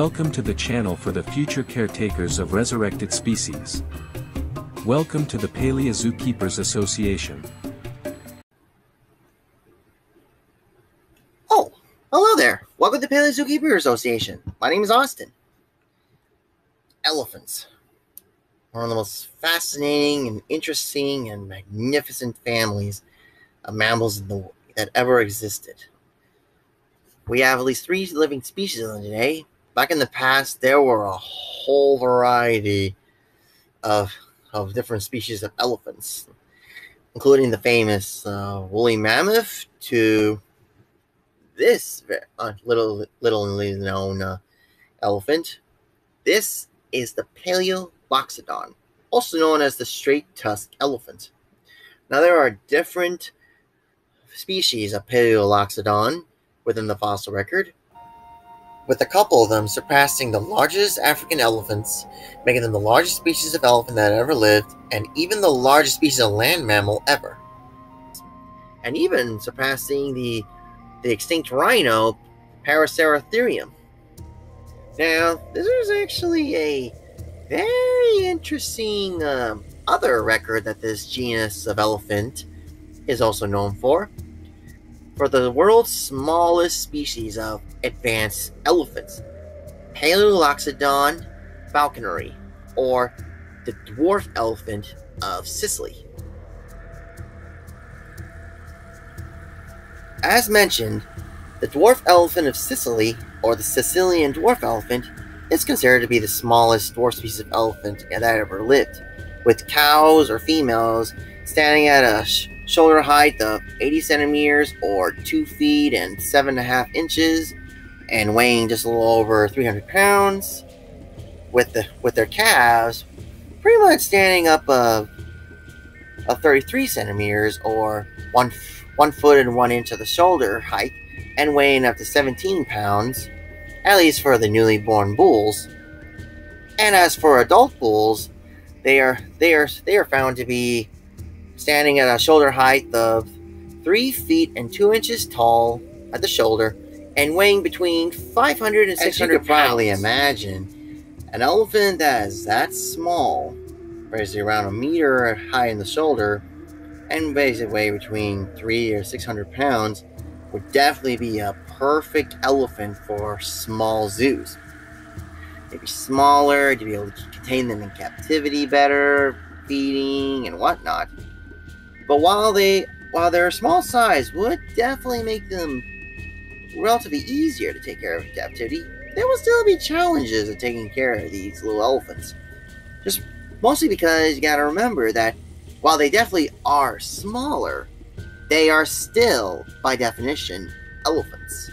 Welcome to the channel for the future caretakers of resurrected species. Welcome to the Paleo Zookeepers Association. Oh, hello there. Welcome to the Paleo Zookeeper Association. My name is Austin. Elephants. One of the most fascinating and interesting and magnificent families of mammals the, that ever existed. We have at least three living species them today. Back in the past, there were a whole variety of, of different species of elephants, including the famous uh, woolly mammoth to this uh, little little known uh, elephant. This is the Paleoloxodon, also known as the straight tusk elephant. Now there are different species of Paleoloxodon within the fossil record, with a couple of them surpassing the largest African elephants, making them the largest species of elephant that ever lived, and even the largest species of land mammal ever. And even surpassing the the extinct rhino Paraceratherium. Now, this is actually a very interesting um, other record that this genus of elephant is also known for. For the world's smallest species of advanced elephants, Paleoloxodon falconeri, or the dwarf elephant of Sicily. As mentioned, the dwarf elephant of Sicily, or the Sicilian dwarf elephant, is considered to be the smallest dwarf species of elephant that ever lived, with cows or females standing at a shoulder height of 80 centimeters or 2 feet and 7.5 inches and weighing just a little over 300 pounds, with, the, with their calves pretty much standing up of, of 33 centimeters or 1 one foot and one inch of the shoulder height, and weighing up to 17 pounds, at least for the newly born bulls. And as for adult bulls, they are they are they are found to be standing at a shoulder height of three feet and two inches tall at the shoulder, and weighing between 500 and 600 you could probably imagine, an elephant that is that small, basically around a meter high in the shoulder, and basically weigh between three or six hundred pounds, would definitely be a perfect elephant for small zoos. Maybe smaller to be able to contain them in captivity better, feeding and whatnot. But while they while their small size would definitely make them relatively easier to take care of in captivity, there will still be challenges in taking care of these little elephants. Just mostly because you gotta remember that while they definitely are smaller, they are still, by definition, elephants.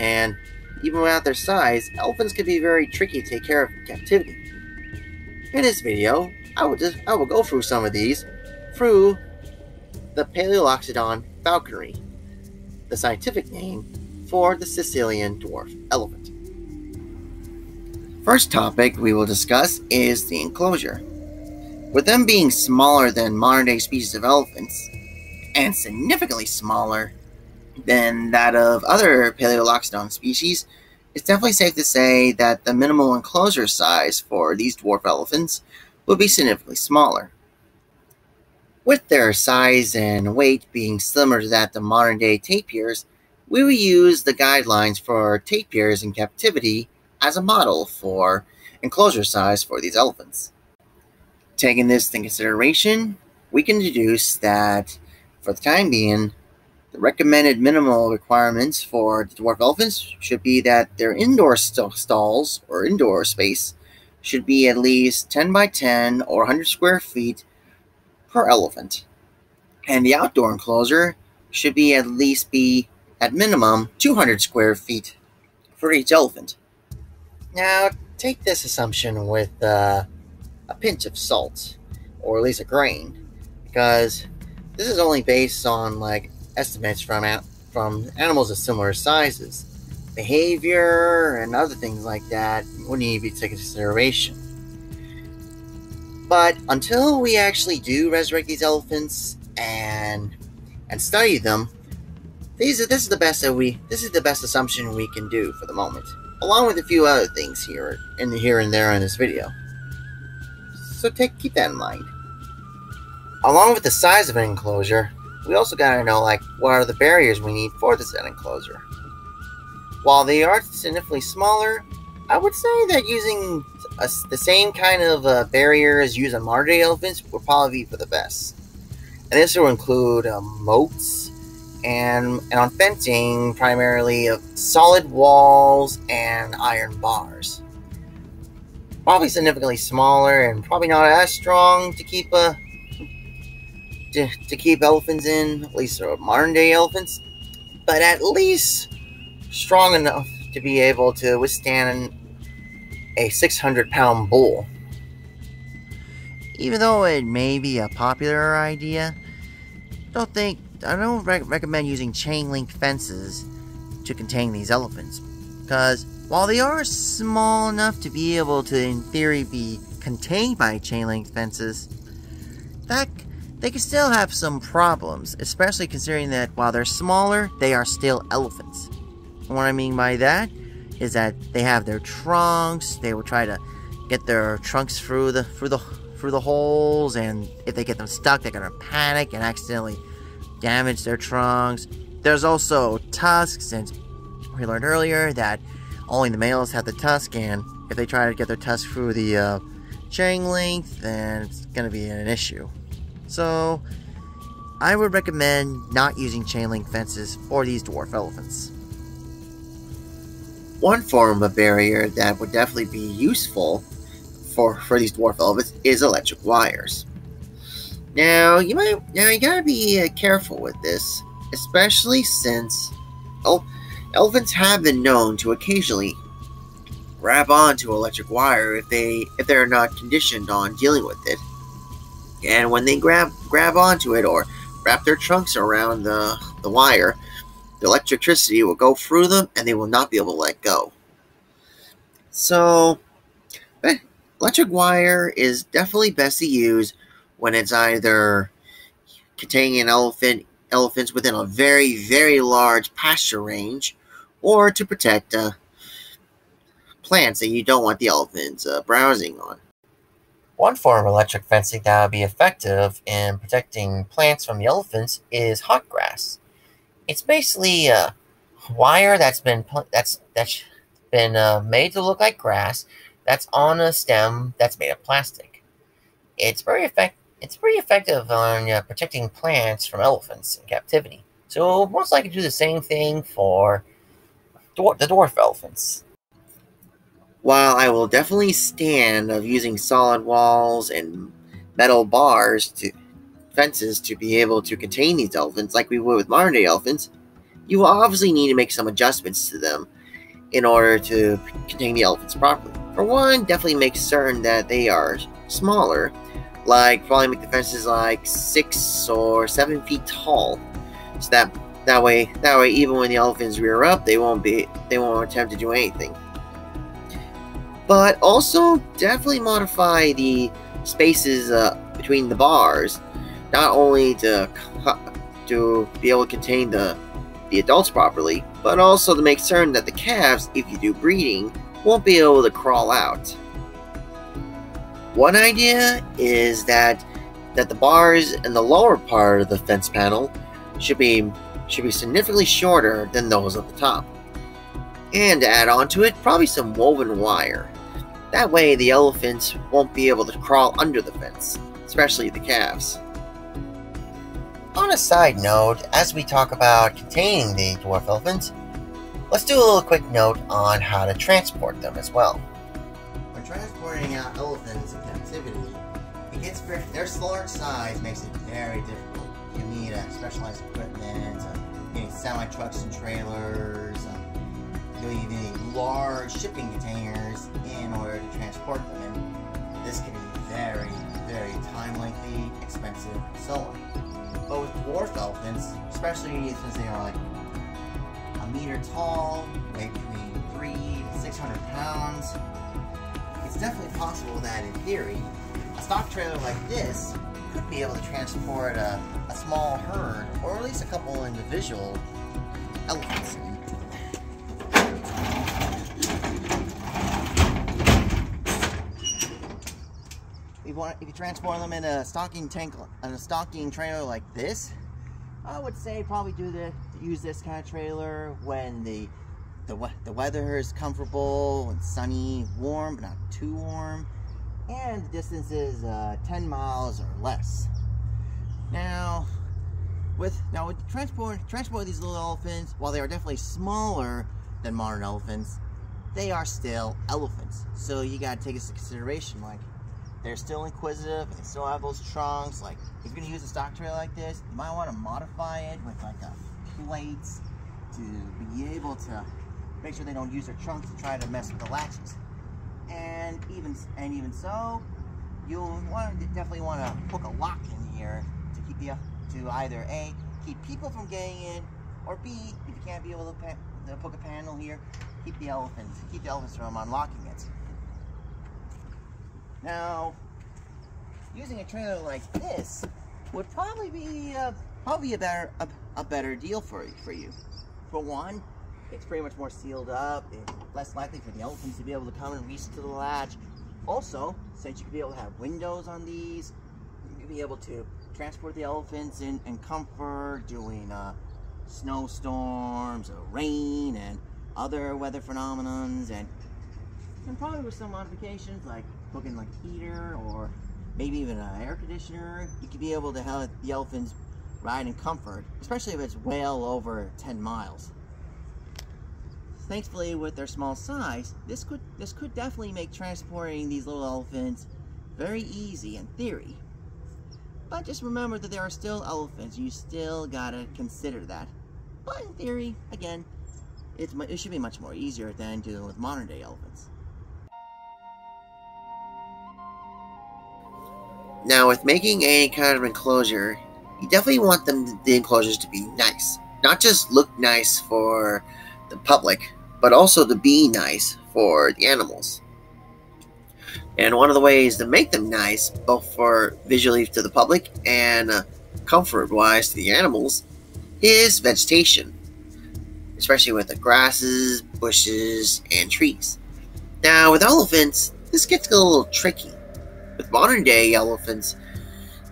And even without their size, elephants can be very tricky to take care of in captivity. In this video, I will just I will go through some of these through the Paleoloxodon falconeri, the scientific name for the Sicilian dwarf elephant. First topic we will discuss is the enclosure. With them being smaller than modern day species of elephants, and significantly smaller than that of other Paleoloxodon species, it's definitely safe to say that the minimal enclosure size for these dwarf elephants would be significantly smaller. With their size and weight being similar to that of modern day tapirs, we will use the guidelines for tapirs in captivity as a model for enclosure size for these elephants. Taking this into consideration, we can deduce that, for the time being, the recommended minimal requirements for the dwarf elephants should be that their indoor st- stalls or indoor space should be at least 10 by 10 or 100 square feet per elephant. And the outdoor enclosure should be at least be at minimum 200 square feet for each elephant. Now, take this assumption with uh, a pinch of salt, or at least a grain, because this is only based on like estimates from from animals of similar sizes. Behavior and other things like that would need to be taken into consideration. But until we actually do resurrect these elephants and and study them, these are this is the best that we this is the best assumption we can do for the moment. along with a few other things here and here and there in this video. So take keep that in mind. Along with the size of an enclosure, we also gotta know like what are the barriers we need for this enclosure. While they are significantly smaller, I would say that using a, the same kind of uh, barriers used on modern day elephants would probably be for the best. And this will include uh, moats and, and on fencing, primarily of solid walls and iron bars. Probably significantly smaller and probably not as strong to keep uh, to, to keep elephants in, at least modern day elephants, but at least strong enough to be able to withstand a 600 pound bull. Even though it may be a popular idea, don't think I don't recommend using chain link fences to contain these elephants, because while they are small enough to be able to, in theory, be contained by chain link fences, that they can still have some problems, especially considering that while they're smaller, they are still elephants. What I mean by that is that they have their trunks. They will try to get their trunks through the through the through the holes, and if they get them stuck, they're gonna panic and accidentally damage their trunks. There's also tusks, and we learned earlier that only the males have the tusk, and if they try to get their tusk through the uh, chain link, then it's gonna be an issue. So, I would recommend not using chain link fences for these dwarf elephants. One form of barrier that would definitely be useful for, for these dwarf elephants is electric wires. Now, you might now you gotta be uh, careful with this, especially since oh, elephants have been known to occasionally grab onto electric wire if they if they're not conditioned on dealing with it. And when they grab grab onto it or wrap their trunks around the, the wire, the electricity will go through them and they will not be able to let go. So, eh, electric wire is definitely best to use when it's either containing an elephant elephants within a very very large pasture range or to protect uh, plants that you don't want the elephants uh, browsing on. One form of electric fencing that would be effective in protecting plants from the elephants is hot grass it's basically a wire that's been that's that's been uh, made to look like grass that's on a stem that's made of plastic. It's very effect it's pretty effective on uh, protecting plants from elephants in captivity. So most likely do the same thing for dwar the dwarf elephants. While I will definitely stand of using solid walls and metal bars to fences to be able to contain these elephants like we would with modern day elephants, you will obviously need to make some adjustments to them in order to contain the elephants properly. For one, definitely make certain that they are smaller, like probably make the fences like six or seven feet tall, so that that way that way even when the elephants rear up, they won't be they won't attempt to do anything. But also definitely modify the spaces uh, between the bars not only to to be able to contain the the adults properly, but also to make certain that the calves, if you do breeding, won't be able to crawl out. One idea is that that the bars in the lower part of the fence panel should be should be significantly shorter than those at the top. And to add on to it, probably some woven wire. That way the elephants won't be able to crawl under the fence, especially the calves. On a side note, as we talk about containing the dwarf elephants, let's do a little quick note on how to transport them as well. When transporting out elephants in captivity, it gets very, their large size makes it very difficult. You need uh, specialized equipment, uh, you need semi-trucks and trailers, uh, you need large shipping containers in order to transport them. And this can be very, very time lengthy, expensive, and so on. But with dwarf elephants, especially since they are like a meter tall, weigh between three to six hundred pounds, it's definitely possible that in theory, a stock trailer like this could be able to transport a, a small herd, or at least a couple individual elephants. Want if you transport them in a stocking tank on a stocking trailer like this, I would say probably do the use this kind of trailer when the the, the weather is comfortable and sunny, warm, but not too warm, and the distance is uh, 10 miles or less. Now, with now with transport transport these little elephants, while they are definitely smaller than modern elephants, they are still elephants. So you gotta take this into consideration. Like they're still inquisitive and they still have those trunks. Like if you're gonna use a stock trailer like this, you might want to modify it with like a plates to be able to make sure they don't use their trunks to try to mess with the latches. And even and even so, you'll want to definitely want to hook a lock in here to keep the to either a keep people from getting in, or b if you can't be able to, to a panel here, keep the elephants keep the elephants from unlocking it. Now, using a trailer like this would probably be uh, probably a better a, a better deal for for you. For one, it's pretty much more sealed up. Less likely for the elephants to be able to come and reach to the latch. Also, since you could be able to have windows on these, you could be able to transport the elephants in, in comfort during uh, snowstorms or rain and other weather phenomenons and, and probably with some modifications like hooking like heater or maybe even an air conditioner, you could be able to have the elephants ride in comfort, especially if it's well over 10 miles. Thankfully, with their small size, this could this could definitely make transporting these little elephants very easy in theory. But just remember that there are still elephants. You still gotta consider that. But in theory, again, it's, it should be much more easier than dealing with modern day elephants. Now, with making any kind of enclosure, you definitely want them the enclosures to be nice. Not just look nice for the public, but also to be nice for the animals. And one of the ways to make them nice, both for visually to the public and uh, comfort wise to the animals, is vegetation, especially with the grasses, bushes, and trees. Now, with elephants, this gets a little tricky. With modern day elephants,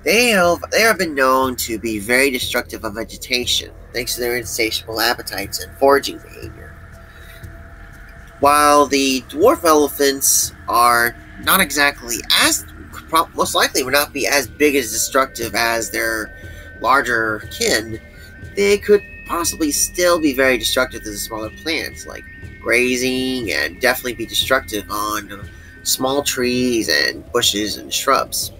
they have, they have been known to be very destructive of vegetation, thanks to their insatiable appetites and foraging behavior. While the dwarf elephants are not exactly as, most likely would not be as big as destructive as their larger kin, they could possibly still be very destructive to the smaller plants, like grazing, and definitely be destructive on small trees and bushes and shrubs.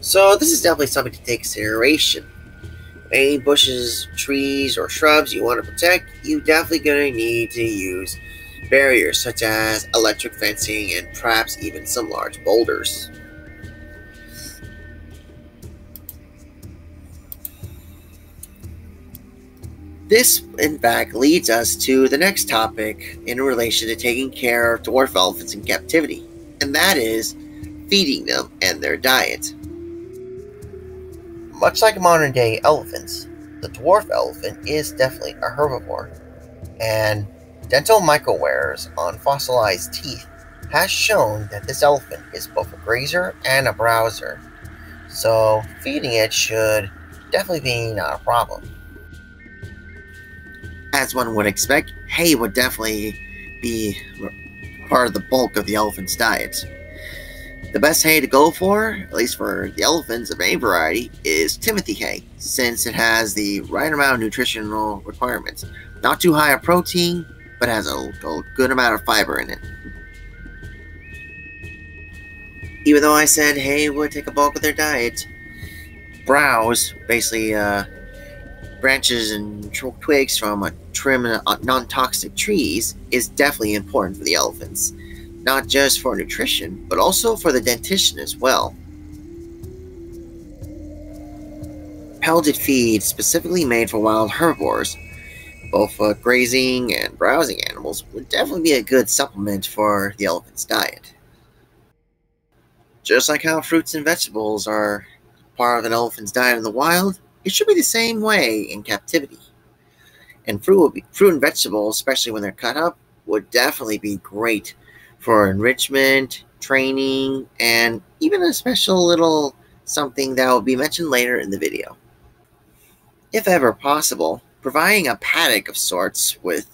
So this is definitely something to take consideration. Any bushes, trees, or shrubs you want to protect, you're definitely going to need to use barriers such as electric fencing and perhaps even some large boulders. This, in fact, leads us to the next topic in relation to taking care of dwarf elephants in captivity, and that is feeding them and their diet. Much like modern day elephants, the dwarf elephant is definitely a herbivore, and Dental microwears on fossilized teeth has shown that this elephant is both a grazer and a browser, so feeding it should definitely be not a problem. As one would expect, hay would definitely be part of the bulk of the elephant's diet. The best hay to go for, at least for the elephants of any variety, is Timothy hay, since it has the right amount of nutritional requirements. Not too high of protein, but has a, a good amount of fiber in it. Even though I said hay would take a bulk of their diet, browse, basically uh, branches and twigs from a trim uh, non-toxic trees, is definitely important for the elephants. Not just for nutrition, but also for the dentition as well. Pelleted feed specifically made for wild herbivores both uh, grazing and browsing animals would definitely be a good supplement for the elephant's diet. Just like how fruits and vegetables are part of an elephant's diet in the wild, it should be the same way in captivity. And fruit, be, fruit and vegetables, especially when they're cut up, would definitely be great for enrichment, training, and even a special little something that will be mentioned later in the video. If ever possible, providing a paddock of sorts with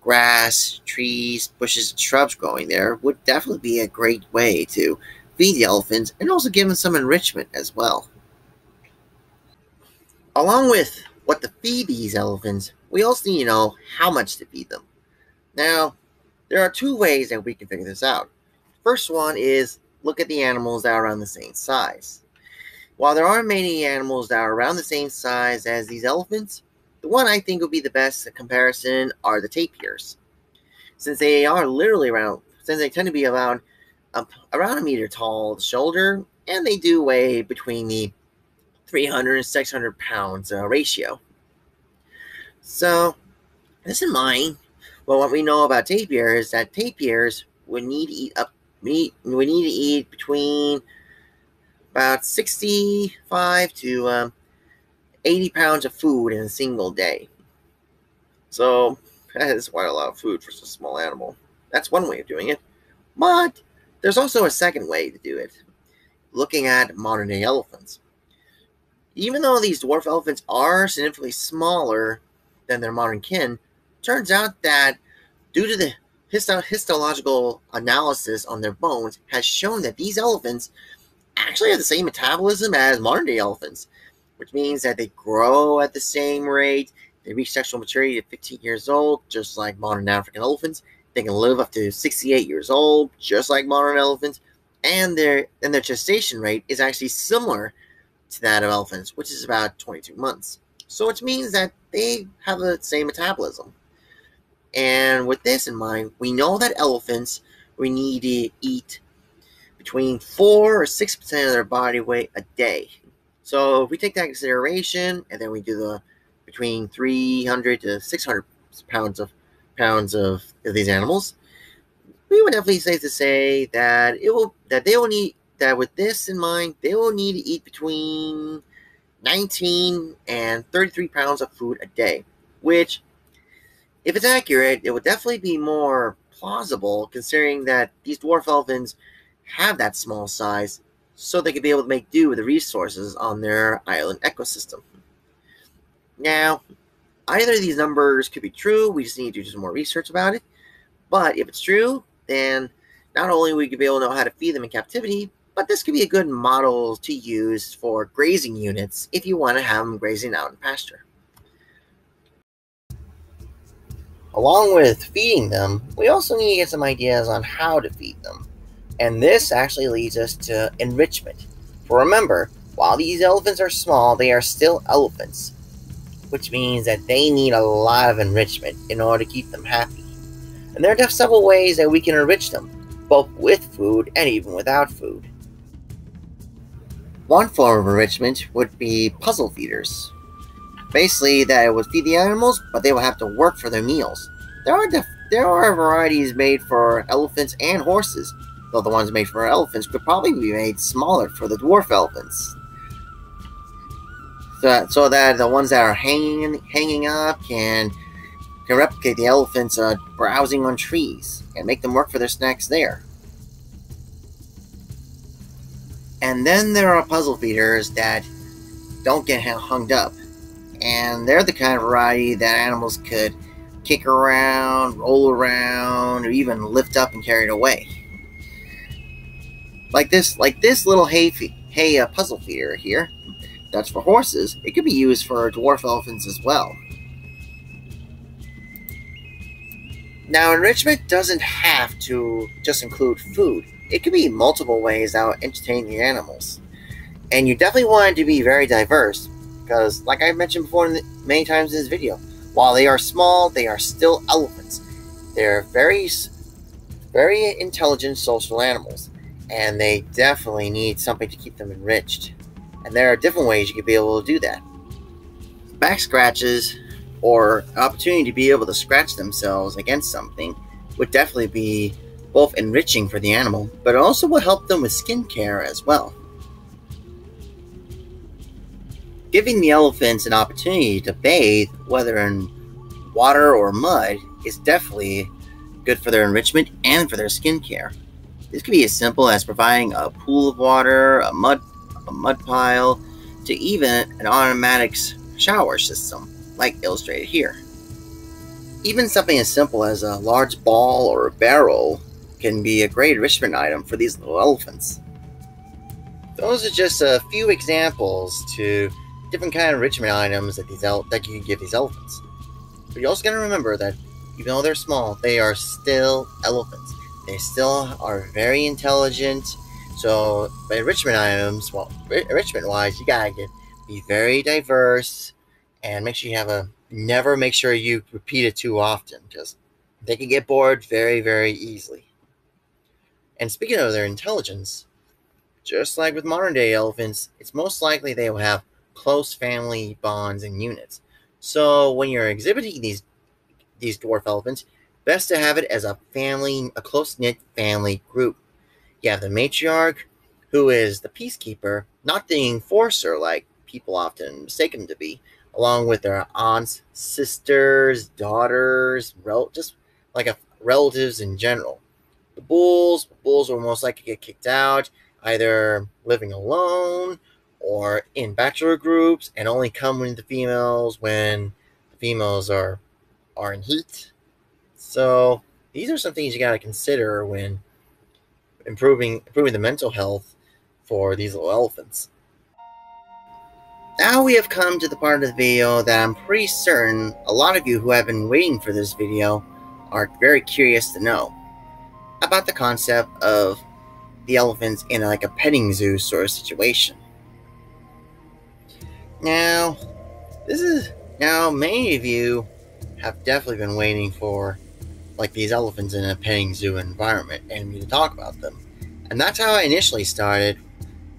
grass, trees, bushes, and shrubs growing there would definitely be a great way to feed the elephants and also give them some enrichment as well. Along with what to feed these elephants, we also need to know how much to feed them. Now, there are two ways that we can figure this out. First one is look at the animals that are around the same size. While there aren't many animals that are around the same size as these elephants, the one I think would be the best comparison are the tapirs. Since they are literally around, since they tend to be around, um, around a meter tall shoulder, and they do weigh between the 300 and 600 pounds uh, ratio. So, this in mind, well, what we know about tapirs is that tapirs would need to eat up meat. We need to eat between about 65 to um, 80 pounds of food in a single day. So that is quite a lot of food for such a small animal. That's one way of doing it. But there's also a second way to do it. Looking at modern day elephants. Even though these dwarf elephants are significantly smaller than their modern kin, turns out that due to the histo- histological analysis on their bones has shown that these elephants actually have the same metabolism as modern day elephants, which means that they grow at the same rate. They reach sexual maturity at 15 years old, just like modern African elephants. They can live up to 68 years old, just like modern elephants, and their and their gestation rate is actually similar to that of elephants, which is about 22 months. So, which means that they have the same metabolism. And with this in mind, we know that elephants we need to eat between four or six percent of their body weight a day. So if we take that consideration, and then we do the between 300 to 600 pounds of pounds of, of these animals, we would definitely safe to say that it will that they will need that with this in mind, they will need to eat between 19 and 33 pounds of food a day, which if it's accurate, it would definitely be more plausible considering that these dwarf elephants have that small size so they could be able to make do with the resources on their island ecosystem. Now, either of these numbers could be true, we just need to do some more research about it. But if it's true, then not only we could be able to know how to feed them in captivity, but this could be a good model to use for grazing units if you want to have them grazing out in pasture. Along with feeding them, we also need to get some ideas on how to feed them. And this actually leads us to enrichment. For remember, while these elephants are small, they are still elephants, which means that they need a lot of enrichment in order to keep them happy. And there are several ways that we can enrich them, both with food and even without food. One form of enrichment would be puzzle feeders. Basically, that it would feed the animals, but they will have to work for their meals. There are there are varieties made for elephants and horses, though the ones made for elephants could probably be made smaller for the dwarf elephants. So that, so that the ones that are hanging hanging up can can replicate the elephants uh, browsing on trees and make them work for their snacks there. And then there are puzzle feeders that don't get hung up and they're the kind of variety that animals could kick around, roll around, or even lift up and carry it away. Like this, like this little hay hay uh, puzzle feeder here. That's for horses. It could be used for dwarf elephants as well. Now, enrichment doesn't have to just include food. It could be multiple ways that will entertain the animals. And you definitely want it to be very diverse because, like I mentioned before many times in this video, while they are small, they are still elephants. They're very, very intelligent social animals, and they definitely need something to keep them enriched. And there are different ways you could be able to do that. Back scratches, or opportunity to be able to scratch themselves against something, would definitely be both enriching for the animal, but it also will help them with skin care as well. Giving the elephants an opportunity to bathe, whether in water or mud, is definitely good for their enrichment and for their skin care. This could be as simple as providing a pool of water, a mud, a mud pile, to even an automatic shower system, like illustrated here. Even something as simple as a large ball or a barrel can be a great enrichment item for these little elephants. Those are just a few examples to different kind of enrichment items that these that you can give these elephants. But you also got to remember that even though they're small, they are still elephants. They still are very intelligent. So, by enrichment items, well, enrichment wise, you gotta get be very diverse and make sure you have a never make sure you repeat it too often because they can get bored very, very easily. And speaking of their intelligence, just like with modern day elephants, it's most likely they will have close family bonds and units. So when you're exhibiting these these dwarf elephants, best to have it as a family, a close knit family group. You have the matriarch, who is the peacekeeper, not the enforcer like people often mistake him to be, along with their aunts, sisters, daughters, rel- just like a, relatives in general. The bulls, bulls will most likely get kicked out, either living alone or in bachelor groups, and only come with the females when the females are are in heat. So these are some things you got to consider when improving improving the mental health for these little elephants. Now we have come to the part of the video that I'm pretty certain a lot of you who have been waiting for this video are very curious to know about the concept of the elephants in like a petting zoo sort of situation. Now, this is now many of you have definitely been waiting for like these elephants in a petting zoo environment and me to talk about them. And that's how I initially started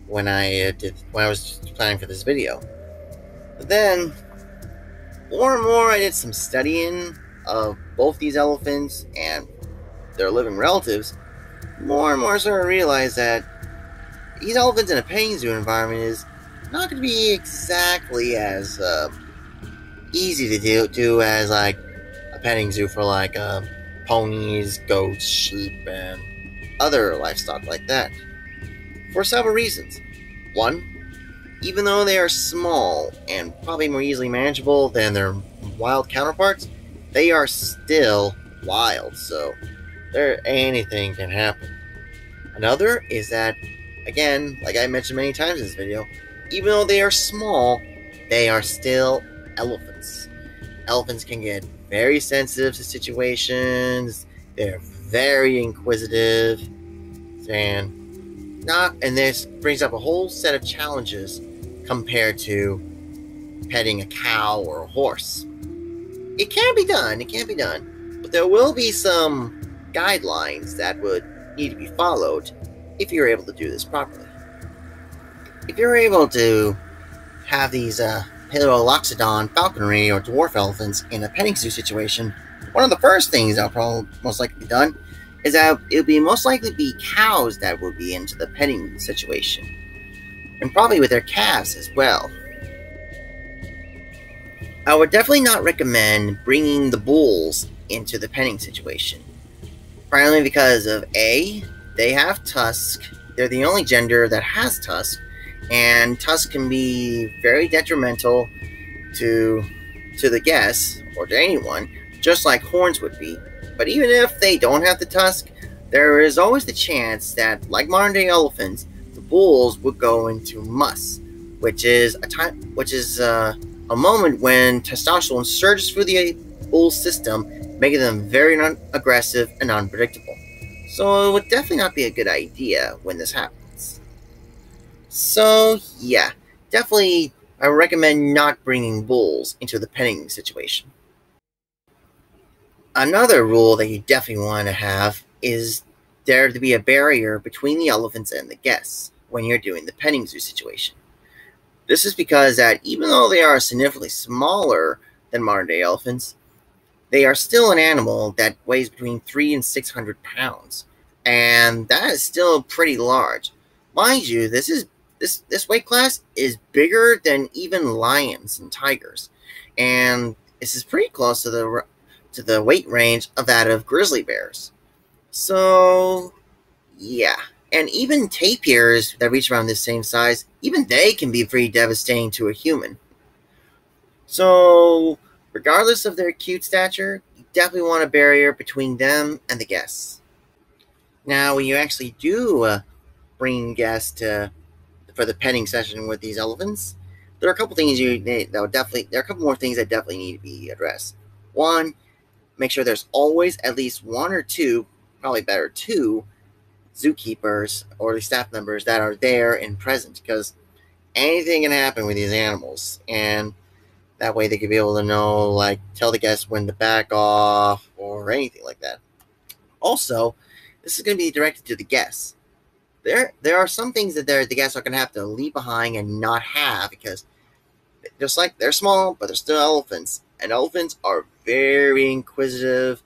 when I uh, did when I was planning for this video. But then more and more I did some studying of both these elephants and their living relatives, more and more started to realize that these elephants in a petting zoo environment is not going to be exactly as uh, easy to do, do as like a petting zoo for like uh, ponies, goats, sheep, and other livestock like that. For several reasons. One, even though they are small and probably more easily manageable than their wild counterparts, they are still wild, so there anything can happen. Another is that, again, like I mentioned many times in this video, even though they are small, they are still elephants. Elephants can get very sensitive to situations. They're very inquisitive, and not. And this brings up a whole set of challenges compared to petting a cow or a horse. It can be done. It can be done, but there will be some guidelines that would need to be followed if you're able to do this properly. If you're able to have these uh, Paleoloxodon falconeri or dwarf elephants in a petting zoo situation, one of the first things that'll probably most likely be done is that it'll be most likely be cows that will be into the petting situation, and probably with their calves as well. I would definitely not recommend bringing the bulls into the petting situation, primarily because of A, they have tusk, they're the only gender that has tusk, and tusk can be very detrimental to to the guests or to anyone, just like horns would be. But even if they don't have the tusk, there is always the chance that, like modern day elephants, the bulls would go into musth, which is a time, which is uh, a moment when testosterone surges through the bull system, making them very non-aggressive and unpredictable. So it would definitely not be a good idea when this happens. So, yeah, definitely I recommend not bringing bulls into the penning situation. Another rule that you definitely want to have is there to be a barrier between the elephants and the guests when you're doing the petting zoo situation. This is because that even though they are significantly smaller than modern day elephants, they are still an animal that weighs between three and six hundred pounds, and that is still pretty large. Mind you, this is this this weight class is bigger than even lions and tigers, and this is pretty close to the to the weight range of that of grizzly bears. So, Yeah, and even tapirs that reach around this same size, even they can be pretty devastating to a human. So, regardless of their cute stature, you definitely want a barrier between them and the guests. Now, when you actually do uh, bring guests to for the petting session with these elephants, there are a couple things you that would definitely there are a couple more things that definitely need to be addressed. One, make sure there's always at least one or two, probably better two, zookeepers or the staff members that are there and present because anything can happen with these animals and that way they could be able to know like tell the guests when to back off or anything like that. Also this is going to be directed to the guests. There there are some things that the guests are going to have to leave behind and not have because just like they're small but they're still elephants. And elephants are very inquisitive.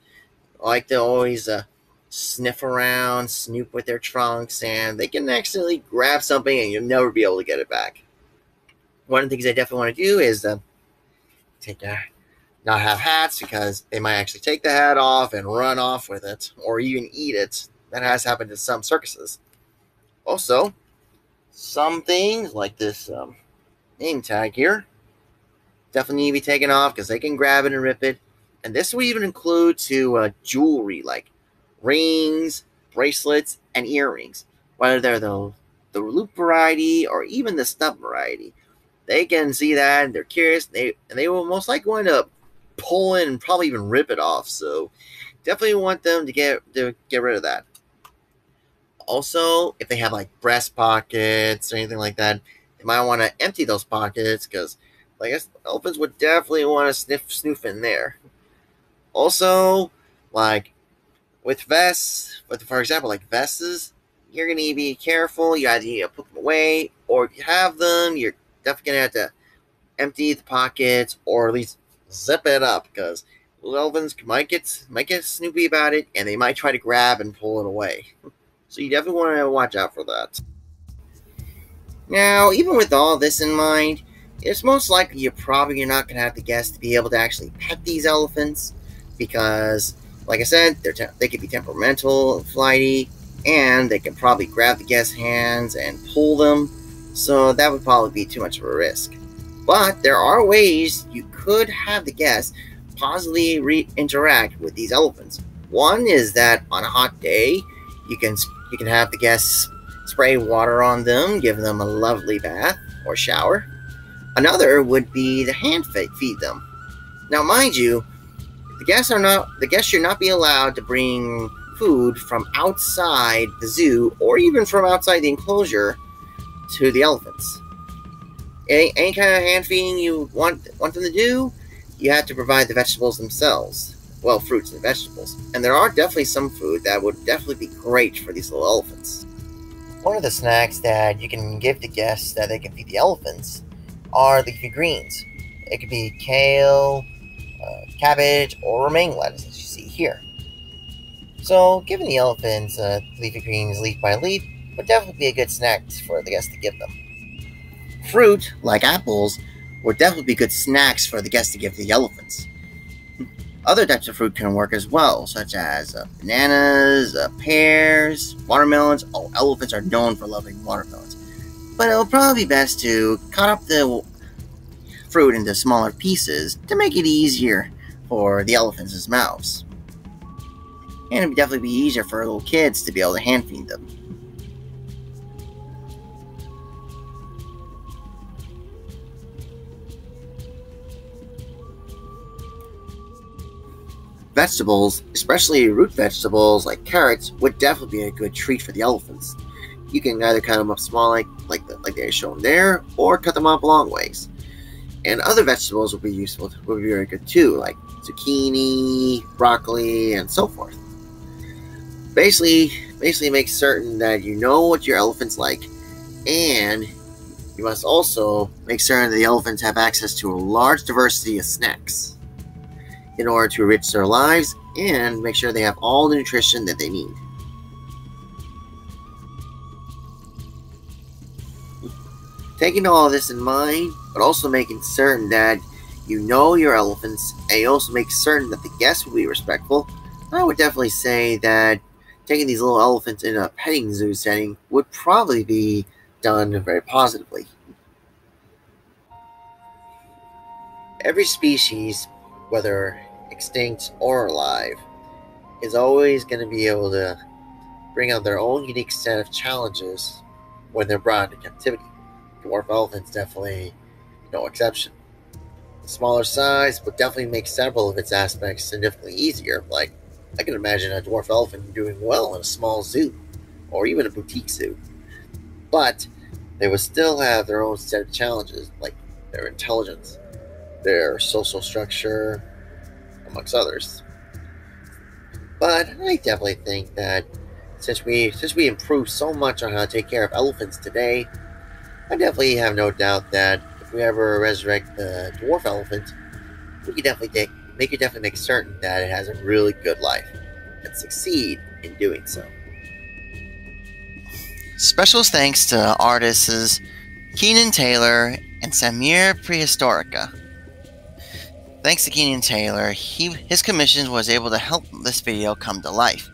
Like to always uh, sniff around, snoop with their trunks, and they can accidentally grab something and you'll never be able to get it back. One of the things I definitely want to do is uh, take a, not have hats because they might actually take the hat off and run off with it or even eat it. That has happened in some circuses. Also, some things like this um, name tag here definitely need to be taken off because they can grab it and rip it. And this would even include to uh, jewelry like rings, bracelets, and earrings, whether they're the, the loop variety or even the stump variety. They can see that and they're curious, they, and they will most likely want to pull in and probably even rip it off. So definitely want them to get to get rid of that. Also, if they have like breast pockets or anything like that, they might want to empty those pockets because, like, guess elephants would definitely want to sniff snoof in there. Also, like with vests, with for example, like vests, you're gonna be careful. You either need to put them away, or you have them, you're definitely gonna have to empty the pockets or at least zip it up because elephants might get might get snoopy about it, and they might try to grab and pull it away. So you definitely want to watch out for that. Now, even with all this in mind, it's most likely you're probably not going to have the guests to be able to actually pet these elephants because like I said, they're te- they could be temperamental, flighty, and they can probably grab the guest's hands and pull them. So that would probably be too much of a risk. But there are ways you could have the guests positively re- interact with these elephants. One is that on a hot day, you can you can have the guests spray water on them, give them a lovely bath or shower. Another would be the hand feed them. Now, mind you, the guests are not the guests should not be allowed to bring food from outside the zoo or even from outside the enclosure to the elephants. Any, any kind of hand feeding you want want them to do, you have to provide the vegetables themselves. Well, fruits and vegetables. And there are definitely some food that would definitely be great for these little elephants. One of the snacks that you can give to guests that they can feed the elephants are leafy greens. It could be kale, uh, cabbage, or romaine lettuce, as you see here. So, giving the elephants uh, leafy greens leaf by leaf would definitely be a good snack for the guests to give them. Fruit, like apples, would definitely be good snacks for the guests to give the elephants. Other types of fruit can work as well, such as uh, bananas, uh, pears, watermelons. Oh, elephants are known for loving watermelons. But it'll probably be best to cut up the fruit into smaller pieces to make it easier for the elephants' mouths. And it would definitely be easier for little kids to be able to hand feed them. Vegetables, especially root vegetables like carrots, would definitely be a good treat for the elephants. You can either cut them up small like like, the, like they're shown there, or cut them up long ways. And other vegetables will be useful will be very good too like zucchini broccoli and so forth. Basically basically make certain that you know what your elephants like and you must also make certain that the elephants have access to a large diversity of snacks in order to enrich their lives and make sure they have all the nutrition that they need Taking all this in mind, but also making certain that you know your elephants, and you also make certain that the guests will be respectful, I would definitely say that taking these little elephants in a petting zoo setting would probably be done very positively. Every species, whether extinct or alive, is always going to be able to bring out their own unique set of challenges when they're brought into captivity. Dwarf elephants definitely no exception. The smaller size would definitely make several of its aspects significantly easier, like I can imagine a dwarf elephant doing well in a small zoo, or even a boutique zoo. But they would still have their own set of challenges, like their intelligence, their social structure, amongst others. But I definitely think that since we since we improved so much on how to take care of elephants today, I definitely have no doubt that if we ever resurrect the dwarf elephant, we can definitely take make it definitely make certain that it has a really good life and succeed in doing so. Special thanks to artists Keenan Taylor and Samir Prehistorica. Thanks to Keenan Taylor, he, his commission was able to help this video come to life.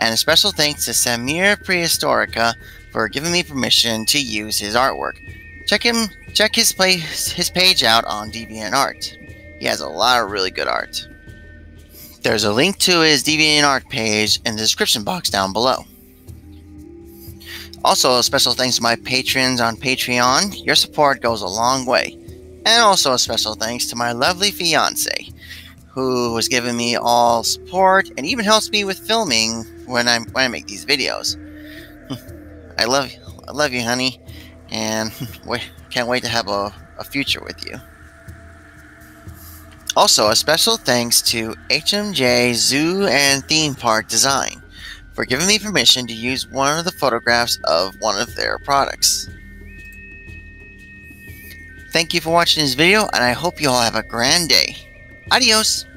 And a special thanks to Samir Prehistorica for giving me permission to use his artwork. Check him check his place his page out on DeviantArt. He has a lot of really good art. There's a link to his DeviantArt page in the description box down below. Also, a special thanks to my patrons on Patreon. Your support goes a long way. And also a special thanks to my lovely fiance, who has given me all support and even helps me with filming when I when I make these videos. Hmm. I love I love you, honey, and can't wait to have a, a future with you. Also, a special thanks to HMJ Zoo and Theme Park Design for giving me permission to use one of the photographs of one of their products. Thank you for watching this video, and I hope you all have a grand day. Adios!